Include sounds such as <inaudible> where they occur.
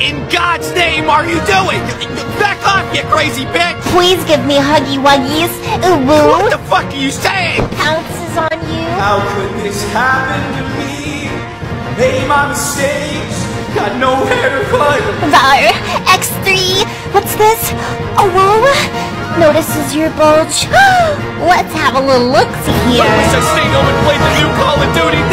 in God's name are you doing? Back off, you crazy bitch! Please give me huggie wuggies. Ooh What the fuck are you saying? Pounces on you. How could this happen to me? Made my mistakes, got nowhere to run. Var. X3. What's this? Oh, whoa. Notices your bulge. <gasps> Let's have a little look-see I wish I here. stayed home and played the new Call of Duty.